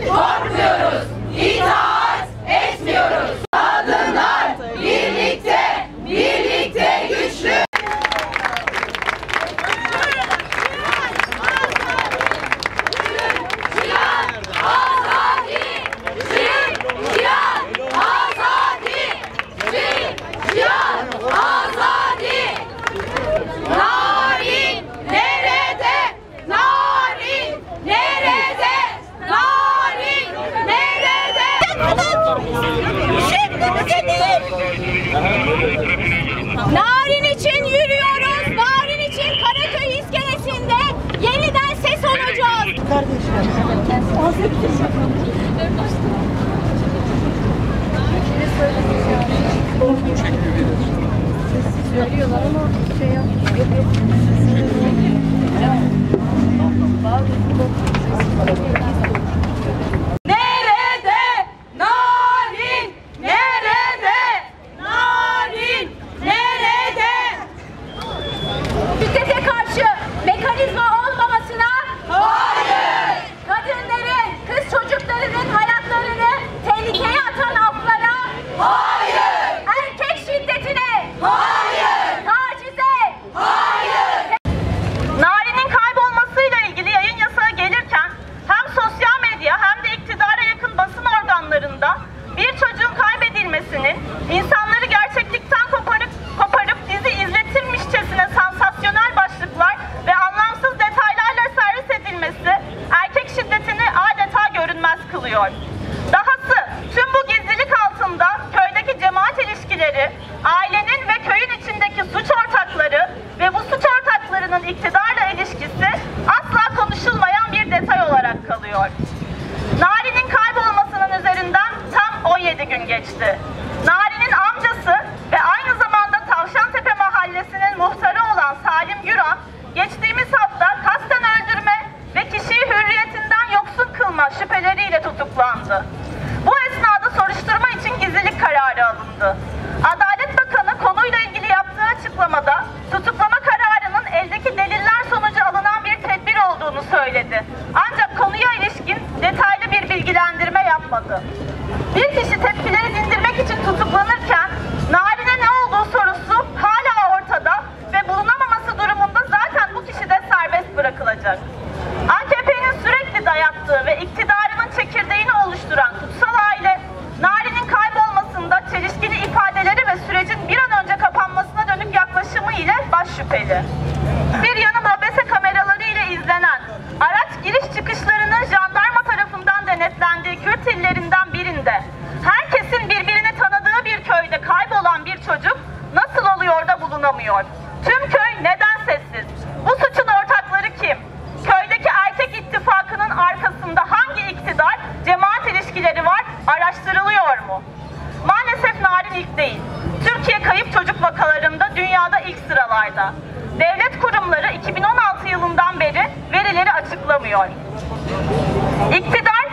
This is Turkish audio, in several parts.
Oh! Şeklimize değil. Narin için yürüyoruz. Narin için Karaköy iskelesinde yeniden ses olacağız. Kardeşim. Veriyorlar ama şey yok. Nari'nin kaybolmasının üzerinden tam 17 gün geçti. dinlemiyor. Tüm köy neden sessiz? Bu suçun ortakları kim? Köydeki erkek ittifakının arkasında hangi iktidar, cemaat ilişkileri var araştırılıyor mu? Maalesef narin ilk değil. Türkiye kayıp çocuk vakalarında dünyada ilk sıralarda. Devlet kurumları 2016 yılından beri verileri açıklamıyor. İktidar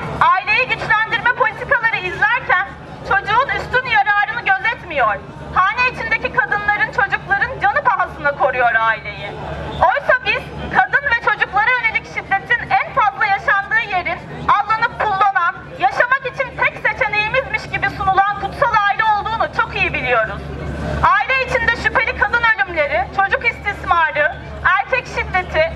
ediyor aileyi. Oysa biz kadın ve çocuklara yönelik şiddetin en fazla yaşandığı yerin allanıp kullanan, yaşamak için tek seçeneğimizmiş gibi sunulan kutsal aile olduğunu çok iyi biliyoruz. Aile içinde şüpheli kadın ölümleri, çocuk istismarı, erkek şiddeti,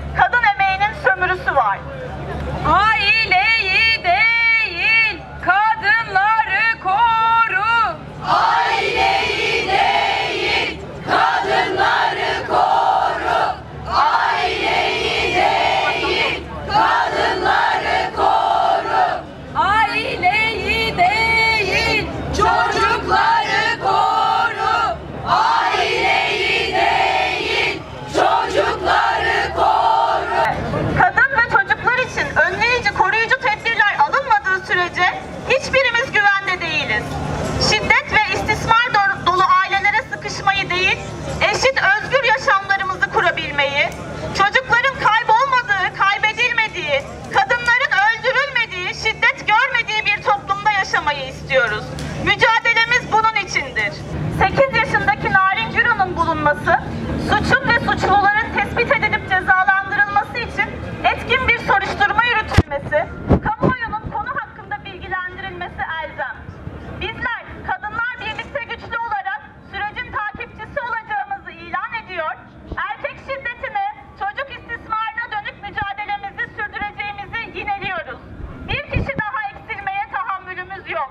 yok.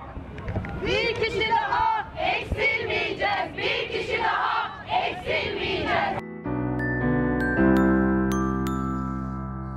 Bir kişi daha